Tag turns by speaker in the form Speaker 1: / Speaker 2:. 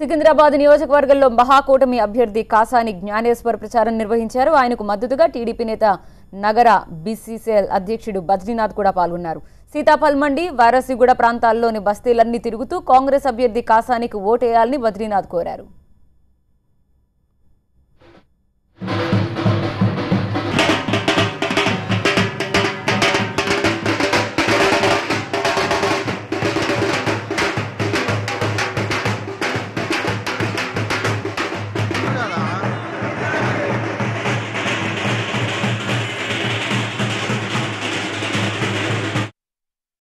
Speaker 1: సికింద్రాబాద్ నియోజకవర్గంలో మహాకూటమి అభ్యర్థి కాసాని జ్ఞానేశ్వర్ ప్రచారం నిర్వహించారు. ఆయనకు మద్దతుగా టీడీపీ నేత నగర బీసీసీఎల్ అధ్యక్షుడు బద్రీనాథ్ కూడా పాల్గొన్నారు. సీతాఫల్ మండి వారసిగూడ ప్రాంతాల్లోని బస్తీలన్నీ తిరుగుతూ కాంగ్రెస్ అభ్యర్థి కాసానికి ఓటేయాలని బద్రీనాథ్ కోరారు.